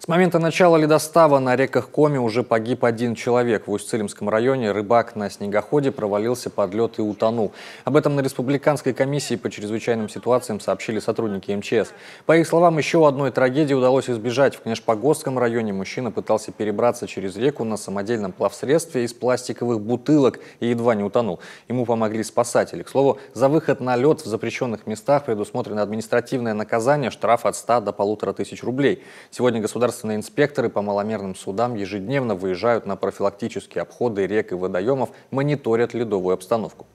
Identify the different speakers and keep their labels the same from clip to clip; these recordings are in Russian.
Speaker 1: С момента начала ледостава на реках Коми уже погиб один человек. В Усть-Цилимском районе рыбак на снегоходе провалился под лед и утонул. Об этом на Республиканской комиссии по чрезвычайным ситуациям сообщили сотрудники МЧС. По их словам, еще одной трагедии удалось избежать. В Кнешпогорском районе мужчина пытался перебраться через реку на самодельном плавсредстве из пластиковых бутылок и едва не утонул. Ему помогли спасатели. К слову, за выход на лед в запрещенных местах предусмотрено административное наказание, штраф от 100 до полутора тысяч рублей. Сегодня государство Государственные инспекторы по маломерным судам ежедневно выезжают на профилактические обходы рек и водоемов, мониторят ледовую обстановку.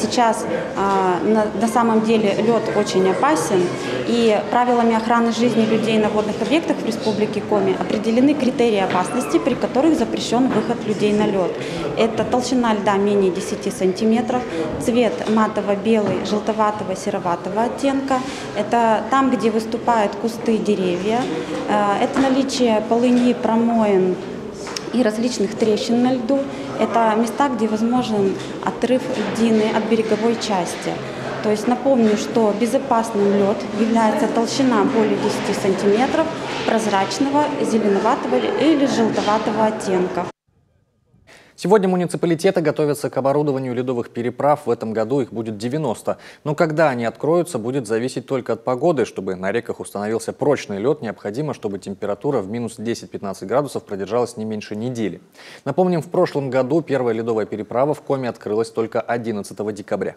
Speaker 2: Сейчас а, на, самом деле лед очень опасен, и правилами охраны жизни людей на водных объектах в Республике Коми определены критерии опасности, при которых запрещен выход людей на лед. Это толщина льда менее 10 сантиметров, цвет матово-белый, желтоватого, сероватого оттенка. Это там, где выступают кусты, деревья. А, это наличие полыни, промоин, и различных трещин на льду. Это места, где возможен отрыв льдины от береговой части. То есть напомню, что безопасным лед является толщина более 10 сантиметров, прозрачного, зеленоватого или желтоватого оттенка.
Speaker 1: Сегодня муниципалитеты готовятся к оборудованию ледовых переправ. В этом году их будет 90. Но когда они откроются, будет зависеть только от погоды. Чтобы на реках установился прочный лед, необходимо, чтобы температура в минус 10-15 градусов продержалась не меньше недели. Напомним, в прошлом году первая ледовая переправа в Коме открылась только 11 декабря.